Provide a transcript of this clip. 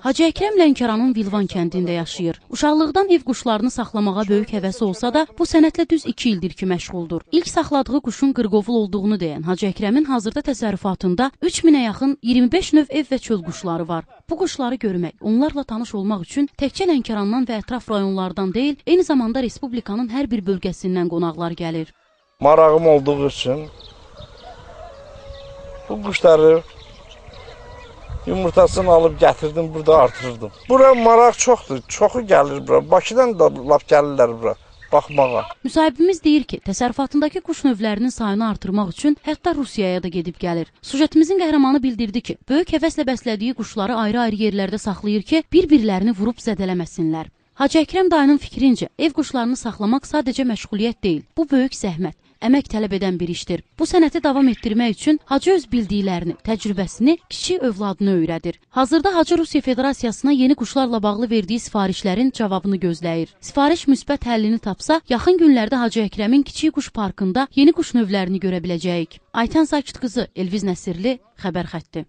Hacı Əkrəm Lənkəranın Vilvan kəndində yaşayır. Uşaqlıqdan ev quşlarını saxlamağa böyük həvəsi olsa da, bu sənətlə düz 2 ildir ki, məşğuldur. İlk saxladığı quşun qırqovul olduğunu deyən Hacı Əkrəmin hazırda təsərrüfatında 3000-ə yaxın 25 növ ev və çöl quşları var. Bu quşları görmək, onlarla tanış olmaq üçün təkcə Lənkərandan və ətraf rayonlardan deyil, eyni zamanda respublikanın hər bir bölgəsindən qonaqlar gəlir. marağım olduğu üçün bu quşları yumurtasını alıb gətirdim, burada artırırdım. Bura maraq çoxdur, çoxu gəlir bura. Bakıdan da lap gəlirlər bura baxmağa. Müsahibimiz deyir ki, təsərrüfatındakı quş növlərinin sayını artırmaq üçün hətta Rusiyaya da gedib gəlir. Sujetimizin qəhrəmanı bildirdi ki, böyük həvəslə bəslədiyi quşları ayrı-ayrı yerlərdə saxlayır ki, bir-birlərini vurub zədələməsinlər. Hacı Əkrəm dayının fikrincə, ev quşlarını saxlamaq sadəcə məşğuliyyət deyil, bu böyük zəhmət, əmək tələb edən bir işdir. Bu sənəti davam etdirmək üçün Hacı öz bildiklərini, təcrübəsini kiçik övladına öyrədir. Hazırda Hacı Rusiya Federasiyasına yeni quşlarla bağlı verdiyi sifarişlərin cavabını gözləyir. Sifariş müsbət həllini tapsa, yaxın günlərdə Hacı Əkrəmin kiçik quş parkında yeni quş növlərini görə biləcəyik. Aytən Sakit qızı Elviz Nəsirli xəbər xətti.